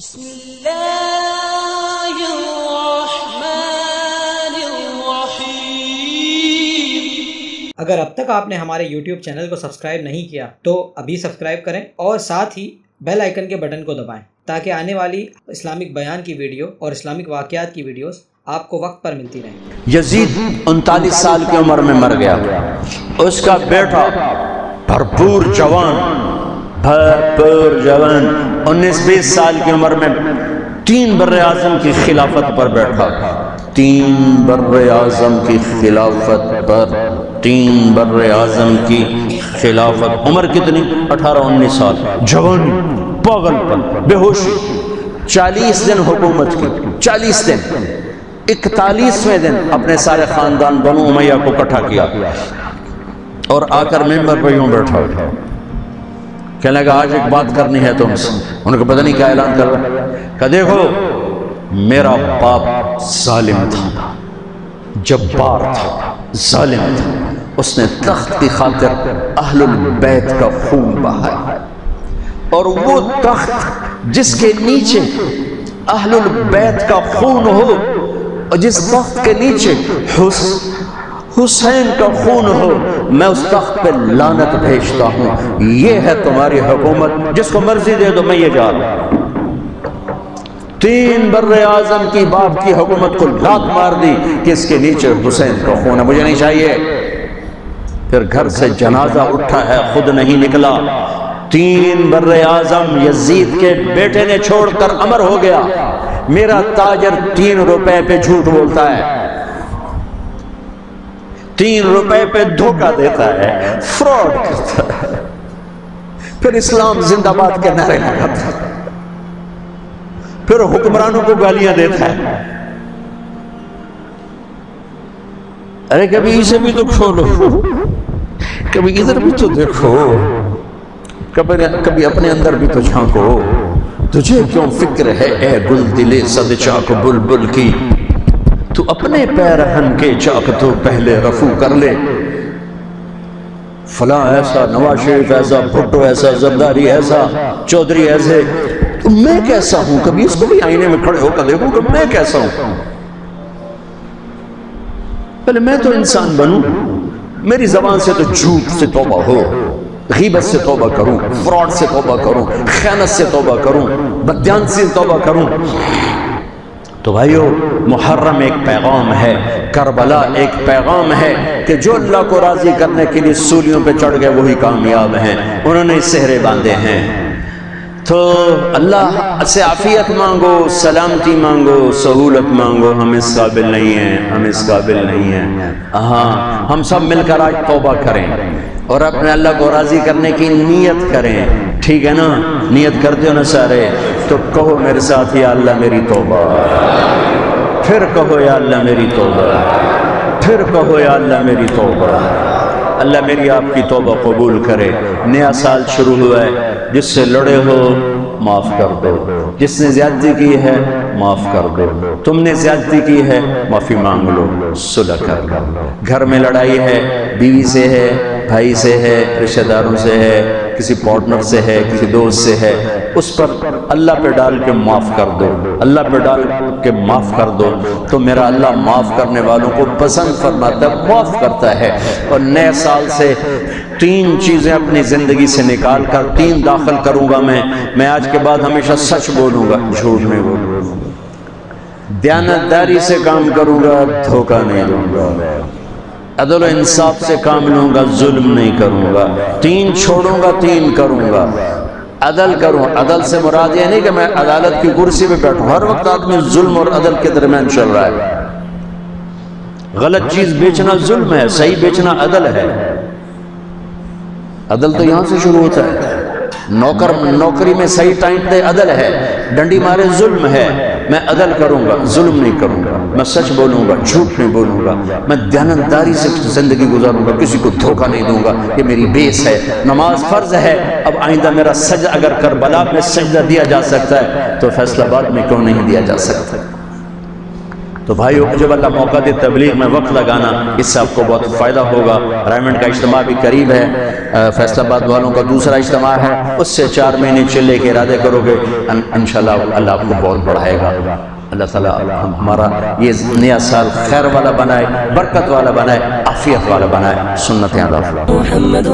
बिस्मिल्लाहिर्रहमानिर्रहीम। अगर अब तक आपने हमारे YouTube चैनल को सब्सक्राइब नहीं किया तो अभी सब्सक्राइब करें और साथ ही बेल आइकन के बटन को दबाएँ ताकि आने वाली इस्लामिक बयान की वीडियो और इस्लामिक वाक़यात की वीडियोस आपको वक्त पर मिलती रहें। यजीद उनतालीस साल की उम्र में मर गया। उसका बेटा भरपूर जवान भरपूर जवान, उन्नीस बीस साल की उम्र में तीन बर आज़म की खिलाफत पर बैठा। तीन बर आज़म की खिलाफत पर, तीन बर आज़म की खिलाफत। उम्र कितनी? अठारह, उन्नीस साल। जवानी, पागलपन, बेहोशी। चालीस दिन हुकूमत की, चालीस दिन। इकतालीसवें दिन अपने सारे खानदान बनो उमैया को इकट्ठा किया। और आकर मेंबर पर यूँ बैठा। कहने लगा आज एक बात करनी है तुमसे। उनको पता नहीं क्या ऐलान कर रहा कहा देखो मेरा बाप जालिम था। जब्बार था जालिम था। उसने तख्त की खातिर अहलुल बैत का खून बहाया और वो तख्त जिसके नीचे अहलुल बैत का खून हो और जिस तख्त के नीचे हुस, हुसैन का खून हो, मैं उस तख्त पे लानत भेजता हूँ। ये है तुम्हारी हुकूमत, जिसको मर्ज़ी दे दो, मैं ये जा रहा तीन बर्र आज़म की बाप की हुकूमत को लात मार दी कि इसके नीचे हुसैन का खून है, मुझे नहीं चाहिए। फिर घर से जनाजा उठा है, खुद नहीं निकला। तीन बर्र आज़म यजीद के बेटे ने छोड़कर अमर हो गया। मेरा ताजर तीन रुपए पे झूठ बोलता है। तीन रुपए पे धोखा देता है। फ्रॉड करता है। फिर इस्लाम जिंदाबाद के नारे लगाता है। फिर हुक्मरानों को गालियाँ देता है। अरे कभी इसे भी तो खोलो। कभी इधर भी तो देखो। कभी कभी अपने अंदर भी तो झांको। तुझे क्यों फ़िक्र है, ए गुल दिले सद चाक बुलबुल की? तू अपने पैर हन के चाक तो पहले रफू कर ले। फला ऐसा नवाज़ शरीफ ऐसा, भुट्टो ऐसा, जरदारी ऐसा, चौधरी ऐसे। तो मैं कैसा हूँ? कभी इसको भी आईने में खड़े होकर देखो कि मैं कैसा हूँ? पहले मैं तो इंसान बनू। मेरी जबान से तो झूठ से तोबा हो, गीबत से तोबा करूँ, फ्रॉड से तोबा करूँ खयानत से तोबा करूँ बदयान से तोबा करूँ। तो भाइयों, मुहर्रम एक पैगाम है, करबला एक पैगाम है कि जो अल्लाह को राज़ी करने के लिए सूलियों पे चढ़ गए, वही कामयाब हैं। उन्होंने सेहरे बांधे हैं। तो अल्लाह से आफियत मांगो, सलामती मांगो, सहूलत मांगो, हम इस काबिल नहीं हैं, हम इस काबिल नहीं हैं। हाँ हम सब मिलकर आज तोबा करें और अपने अल्लाह को राज़ी करने की नीयत करें। ठीक है ना? नीयत करते हो ना सारे? तो कहो मेरे साथ, या अल्लाह मेरी तौबा। फिर कहो, या अल्लाह मेरी तोबा। फिर कहो, या अल्लाह मेरी तौबा। अल्लाह मेरी आपकी तोबा कबूल करे। नया साल शुरू हुआ है। जिससे लड़े हो, माफ़ कर दो। जिसने ज्यादती की है, माफ़ कर दो। तुमने ज्यादती की है, माफ़ी मांग लो, सुलह कर लो। घर में लड़ाई है, बीवी से है भाई से है, रिश्तेदारों से है, किसी पार्टनर से है, किसी दोस्त से है, उस पर अल्लाह पे डाल के माफ़ कर दो। अल्लाह पे डाल के माफ़ कर दो। तो मेरा अल्लाह माफ़ करने वालों को पसंद फरमाता है, माफ़ करता है। और नए साल से तीन चीज़ें अपनी ज़िंदगी से निकाल कर तीन दाखिल करूँगा मैं। मैं आज के बाद हमेशा सच बोलूँगा, झूठ नहीं बोलूँगा। दयानतदारी से काम करूँगा, धोखा नहीं दूँगा। अदल इंसाफ से काम लूँगा, जुल्म नहीं करूँगा। तीन छोड़ूँगा, तीन करूँगा। अदल करूँ। अदल से मुराद ये नहीं कि मैं अदालत की कुर्सी पे बैठूं। हर वक्त आदमी जुल्म और अदल के दरमियान चल रहा है। गलत चीज़ बेचना जुल्म है, सही बेचना अदल है। अदल तो यहाँ से शुरू होता है। नौकर, नौकरी में सही टाइम पे अदल है। डंडी मारे जुल्म है। मैं अदल करूँगा, जुल्म नहीं करूँगा। मैं सच बोलूँगा, झूठ नहीं बोलूँगा, मैं ध्यानदारी से ज़िंदगी गुजारूँगा, किसी को धोखा नहीं दूँगा ये मेरी बेस है, नमाज़ फ़र्ज़ है, अब आइंदा मेरा सज अगर कर बला में सजदा दिया जा सकता है तो फैसलाबाद में क्यों नहीं दिया जा सकता? तो भाइयों को जब अल्लाह मौका दे तबलीग में वक्त लगाना, इससे आपको बहुत फ़ायदा होगा। रायमंड का इज्तम भी करीब है फैसलाबाद वालों का दूसरा इज्तम है, उससे चार महीने चिल्ले के इरादे करोगे इन अल्लाह आपको बहुत बढ़ाएगा। अल्लाह ताला हमारा ये नया साल खैर वाला बनाए बरकत वाला बनाए आफियत वाला बनाए सुन्नत मोहम्मद